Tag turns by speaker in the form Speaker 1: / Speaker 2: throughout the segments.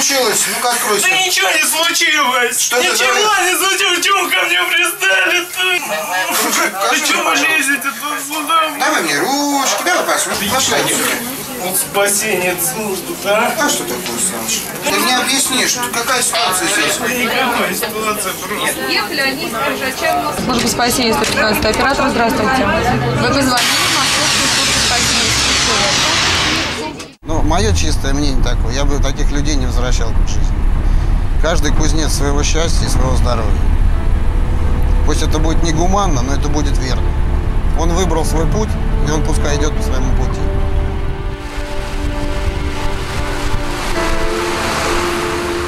Speaker 1: случилось? Ну-ка, откройся.
Speaker 2: Да ничего не случилось!
Speaker 1: Что ты
Speaker 2: Ничего
Speaker 1: говоришь?
Speaker 2: не случилось! Чего ко мне пристали-то? Да чего вы лезете-то сюда?
Speaker 1: Давай мне ручки, давай посмотрим. Пошли отсюда.
Speaker 2: Вот спасение службы-то, а?
Speaker 1: А что такое, Саныч? Ты мне объяснишь, что какая ситуация здесь?
Speaker 2: Да никакой ситуации просто.
Speaker 3: Ехали они из в
Speaker 4: Служба спасения 115 оператор, здравствуйте. Вы позвонили
Speaker 5: мое чистое мнение такое, я бы таких людей не возвращал к жизни. Каждый кузнец своего счастья и своего здоровья. Пусть это будет не гуманно, но это будет верно. Он выбрал свой путь, и он пускай идет по своему пути.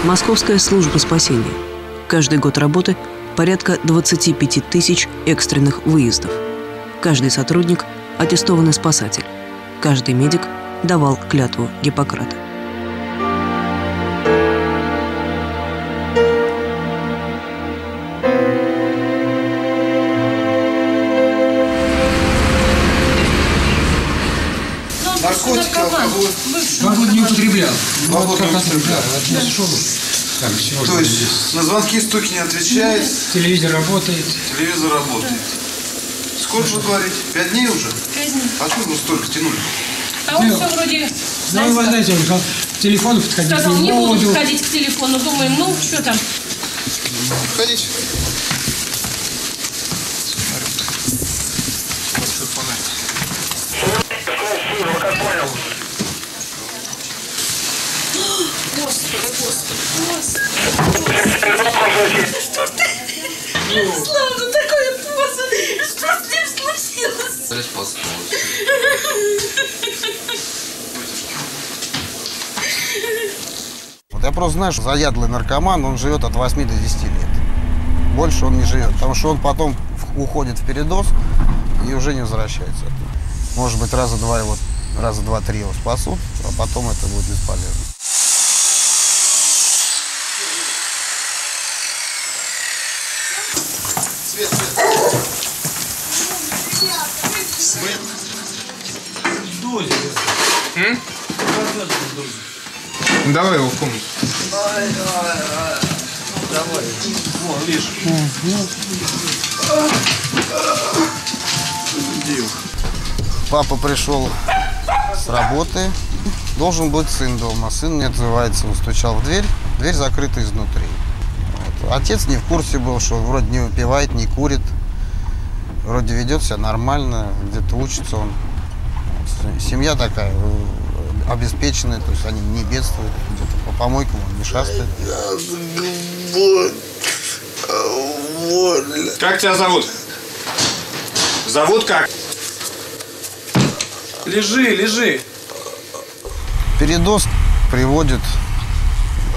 Speaker 6: Московская служба спасения. Каждый год работы порядка 25 тысяч экстренных выездов. Каждый сотрудник – аттестованный спасатель. Каждый медик давал клятву Гиппократа.
Speaker 1: Наркотики, алкоголь.
Speaker 7: Свободу не употреблял.
Speaker 1: Свободу не употреблял.
Speaker 7: Так, сегодня
Speaker 1: То есть на звонки стуки не отвечает,
Speaker 7: телевизор работает.
Speaker 1: телевизор работает. Сколько вы говорите? Пять дней уже?
Speaker 8: Пять дней.
Speaker 1: Откуда вы столько тянули?
Speaker 8: А он все вроде
Speaker 7: Ну, вы знаете, он к телефону подходить
Speaker 8: сказал, не буду подходить к телефону. Думаем, ну что там,
Speaker 1: Ходите.
Speaker 8: Слава, ну такое просто, что с ним случилось?
Speaker 5: Вот я просто знаю, что заядлый наркоман, он живет от 8 до 10 лет. Больше он не живет, потому что он потом уходит в передоз и уже не возвращается. Может быть, раза два его, раза два-три его спасут, а потом это будет бесполезно.
Speaker 9: Давай его в комнату.
Speaker 5: Папа пришел с работы, должен быть сын дома. Сын не отзывается, он стучал в дверь, дверь закрыта изнутри. Вот. Отец не в курсе был, что вроде не выпивает, не курит, вроде ведет себя нормально, где-то учится он. Семья такая обеспеченная, то есть они не бедствуют, где-то по помойкам не шастает.
Speaker 9: Как тебя зовут? Зовут как?
Speaker 2: Лежи, лежи.
Speaker 5: Передоз приводит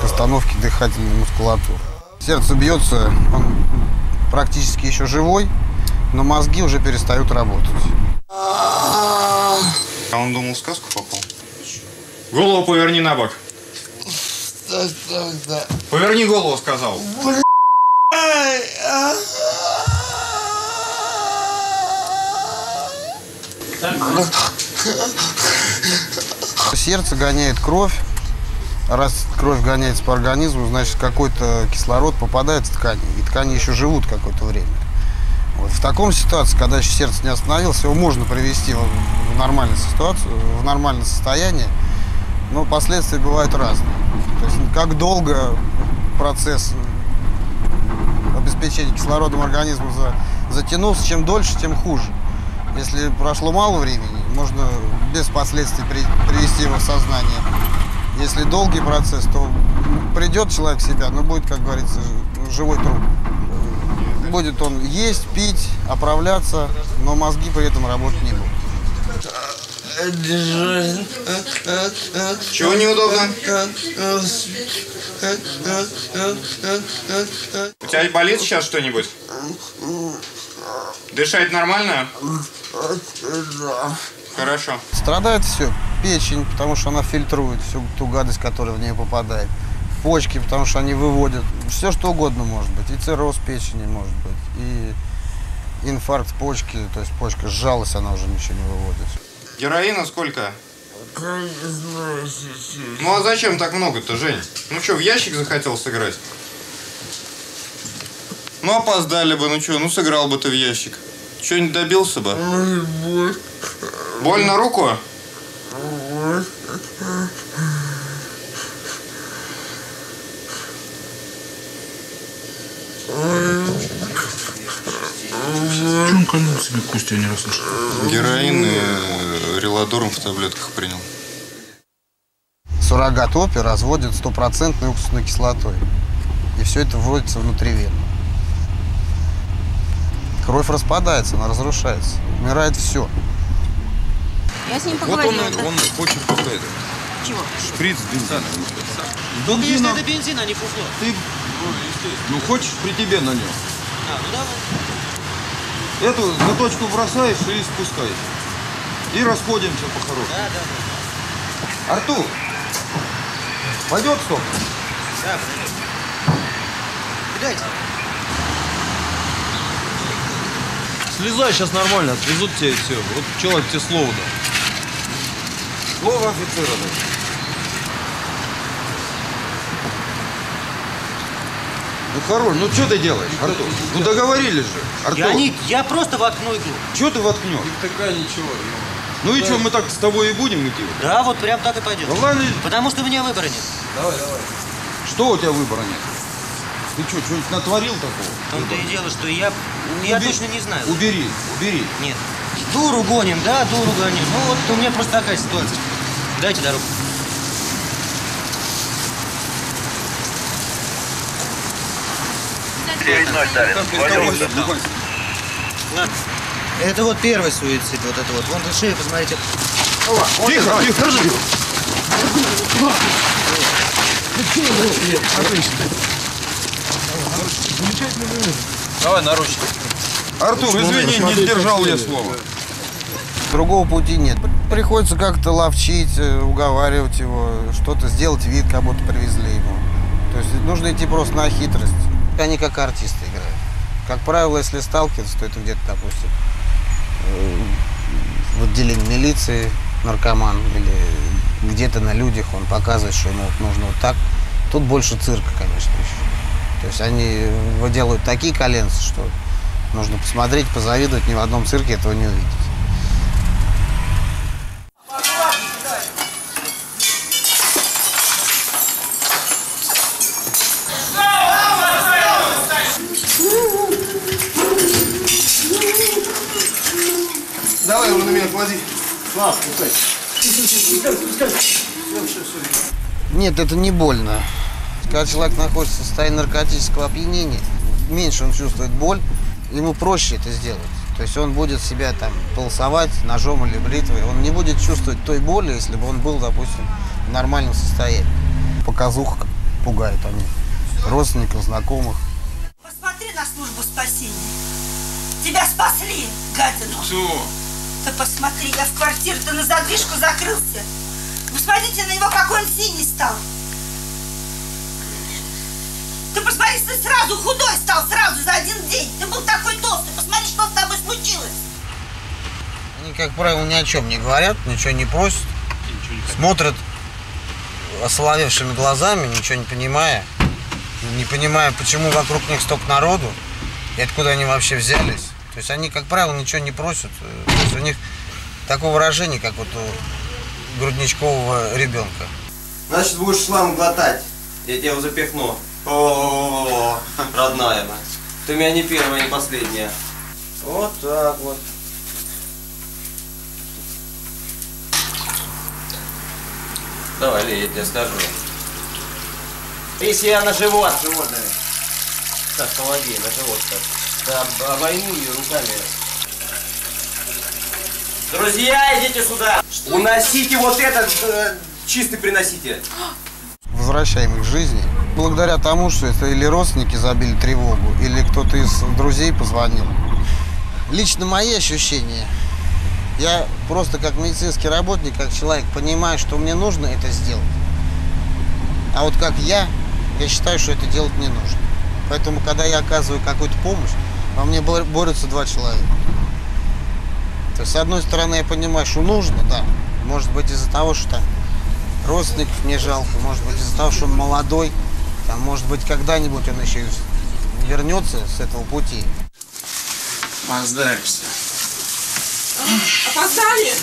Speaker 5: к остановке дыхательной мускулатуры. Сердце бьется, он практически еще живой, но мозги уже перестают работать.
Speaker 9: А он думал, в сказку попал. Голову поверни на бок. Поверни голову, сказал.
Speaker 5: Сердце гоняет кровь. Раз кровь гоняется по организму, значит какой-то кислород попадает в ткани. И ткани еще живут какое-то время. Вот. В таком ситуации, когда еще сердце не остановилось, его можно привести в в нормальную ситуацию, в нормальное состояние, но последствия бывают разные. То есть как долго процесс обеспечения кислородом организма за- затянулся, чем дольше, тем хуже. Если прошло мало времени, можно без последствий при- привести его в сознание. Если долгий процесс, то придет человек в себя, но будет, как говорится, живой труп. Будет он есть, пить, оправляться, но мозги при этом работать не будут.
Speaker 9: Чего неудобно? У тебя болит сейчас что-нибудь? Дышать нормально? Хорошо.
Speaker 5: Страдает все. Печень, потому что она фильтрует всю ту гадость, которая в нее попадает. Почки, потому что они выводят. Все что угодно может быть. И цирроз печени может быть. И инфаркт почки, то есть почка сжалась, она уже ничего не выводит.
Speaker 9: Героина сколько? Ну а зачем так много-то, Жень? Ну что, в ящик захотел сыграть? Ну опоздали бы, ну что, ну сыграл бы ты в ящик. Что-нибудь добился бы? Больно руку?
Speaker 2: Кольнул себе Костя, я не расслышал.
Speaker 9: Героин и э, релодорм в таблетках принял.
Speaker 5: Суррогат опи разводят стопроцентной уксусной кислотой. И все это вводится внутривенно. Кровь распадается, она разрушается. Умирает все.
Speaker 4: Я с ним
Speaker 10: Вот он,
Speaker 4: поговорила. да.
Speaker 10: он хочет просто это.
Speaker 4: Чего?
Speaker 10: Шприц бензина.
Speaker 11: Ну, если это бензин, а не фуфло.
Speaker 10: Ты, ну, хочешь при тебе на нем?
Speaker 11: А, ну давай.
Speaker 10: Эту заточку бросаешь и спускаешь. И расходимся по-хорошему.
Speaker 11: Да, да,
Speaker 10: Артур, пойдет стоп?
Speaker 11: да. Да. Кидайте.
Speaker 12: Слезай, сейчас нормально, отвезут тебя и все. Вот человек тебе слово дал.
Speaker 10: Слово офицера дай. Ну, хорош, ну что ты делаешь, Артур? Ну договорились же, Артур.
Speaker 11: Я, не, я просто воткну иглу.
Speaker 10: Что ты воткнешь?
Speaker 12: Такая ничего.
Speaker 10: Ну и что, мы так с тобой и будем идти?
Speaker 11: Да, вот прям так и пойдет.
Speaker 10: Ну ладно,
Speaker 11: Потому что у меня выбора нет.
Speaker 12: Давай, давай.
Speaker 10: что у тебя выбора нет? Ты что, что-нибудь натворил такого?
Speaker 11: В том-то и дело, что я, я
Speaker 10: Уби-
Speaker 11: точно не знаю.
Speaker 10: Убери, убери.
Speaker 11: Нет. Дуру гоним, да, дуру гоним. Ну вот у меня просто такая ситуация. Дайте дорогу. Ладно. Это вот первый суицид, вот это вот. Вон на шее, посмотрите.
Speaker 10: Тихо, тихо, держи.
Speaker 12: Давай наручники.
Speaker 10: Артур, извини, не сдержал я слова.
Speaker 5: Другого пути нет. Приходится как-то ловчить, э, уговаривать его, что-то сделать вид, как будто привезли ему. То есть нужно идти просто на хитрость. Они как артисты играют. Как правило, если сталкиваться, то это где-то, допустим, э, в отделении милиции наркоман или где-то на людях он показывает, что ему нужно вот так. Тут больше цирка, конечно, еще. То есть они выделывают такие коленцы, что нужно посмотреть, позавидовать, ни в одном цирке этого не увидеть.
Speaker 1: Давай его на меня клади. Слав, пускай.
Speaker 5: Нет, это не больно. Когда человек находится в состоянии наркотического опьянения, меньше он чувствует боль, ему проще это сделать. То есть он будет себя там полосовать ножом или бритвой, он не будет чувствовать той боли, если бы он был, допустим, в нормальном состоянии. Показуха пугает они родственников, знакомых.
Speaker 8: Посмотри на службу спасения. Тебя спасли, гадину.
Speaker 10: Все.
Speaker 8: Ты посмотри, я в квартиру, ты на задвижку закрылся. Вы смотрите на него, какой он синий стал. Ты посмотри, ты сразу худой стал, сразу за один день. Ты был такой толстый. Посмотри, что с тобой случилось.
Speaker 5: Они, как правило, ни о чем не говорят, ничего не просят, смотрят осоловевшими глазами, ничего не понимая, не понимая, почему вокруг них столько народу и откуда они вообще взялись. То есть они, как правило, ничего не просят. То есть у них такое выражение, как вот у грудничкового ребенка.
Speaker 12: Значит, будешь шлам глотать. Я тебя запихну. О, родная моя. Ты у меня не первая, не последняя. Вот так вот. Давай, Лея, я тебе скажу. Если я на живот, живот давай. Так, помоги, на живот так. Да, об- обойми ее руками. Друзья, идите сюда! Уносите вот этот, э, чистый приносите.
Speaker 5: Возвращаем их к жизни. Благодаря тому, что это или родственники забили тревогу, или кто-то из друзей позвонил. Лично мои ощущения, я просто как медицинский работник, как человек, понимаю, что мне нужно это сделать. А вот как я, я считаю, что это делать не нужно. Поэтому, когда я оказываю какую-то помощь, во мне бор- борются два человека. То есть, с одной стороны, я понимаю, что нужно, да, Может быть из-за того, что там родственников не жалко, может быть из-за того, что он молодой, там, может быть когда-нибудь он еще вернется с этого пути.
Speaker 2: Поздравимся.
Speaker 3: Опоздали?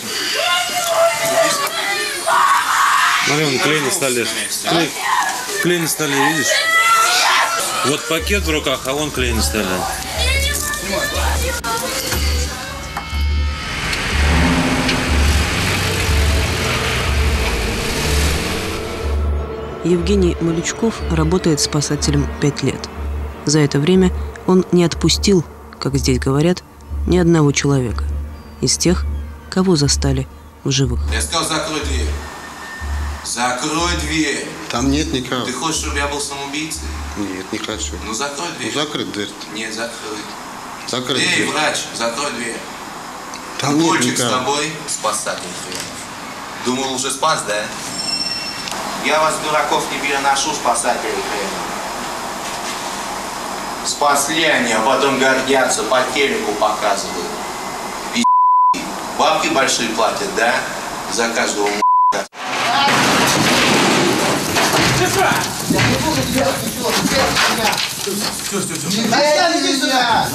Speaker 9: Ним? Смотри, он клей на столе. Клей, клей на столе, видишь? Вот пакет в руках, а он клей на столе.
Speaker 6: Евгений Малючков работает спасателем пять лет. За это время он не отпустил, как здесь говорят, ни одного человека из тех, кого застали в живых.
Speaker 13: Я сказал, закрой дверь. Закрой дверь.
Speaker 5: Там нет никого.
Speaker 13: Ты хочешь, чтобы я был самоубийцей?
Speaker 5: Нет, не хочу.
Speaker 13: Ну закрой дверь.
Speaker 5: закрыть дверь.
Speaker 13: Нет, закрой.
Speaker 5: Закрыть
Speaker 13: Эй,
Speaker 5: дверь.
Speaker 13: врач, закрой дверь.
Speaker 5: Там нет
Speaker 13: Мальчик с
Speaker 5: никого.
Speaker 13: тобой? Спасатель хренов. Думал, уже спас, да? Я вас, дураков, не переношу, спасатели хренов. Спасли они, а потом гордятся, по телеку показывают. Бабки большие платят, да? За каждого м***а.
Speaker 1: Оставь меня!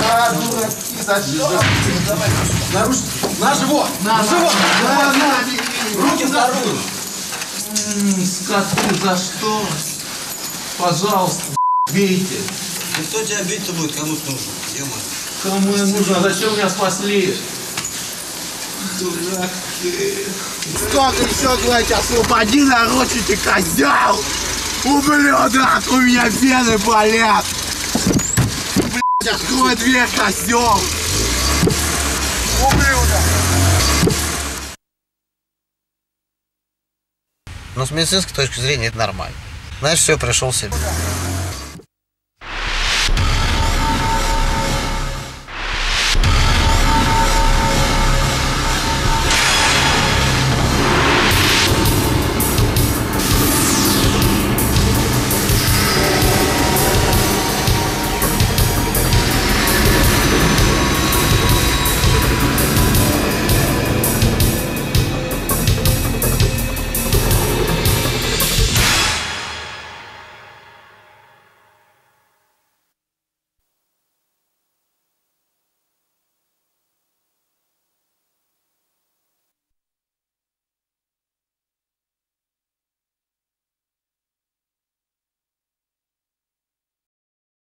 Speaker 1: А, дураки, за что?
Speaker 11: Наруш... На живот! На живот!
Speaker 1: На, на,
Speaker 11: Руки наружу!
Speaker 1: Скоты, за что? Пожалуйста, бейте.
Speaker 11: Да кто тебя бить-то будет, кому нужно? Ема.
Speaker 1: Кому я нужен? А зачем меня спасли? Дурак ты. Сколько еще говорить, освободи наручники, козел! Ублюдок, у меня вены болят! Блять, открой дверь, козел! Ублюдок!
Speaker 5: Но с медицинской точки зрения это нормально. Знаешь, все, пришел в себя.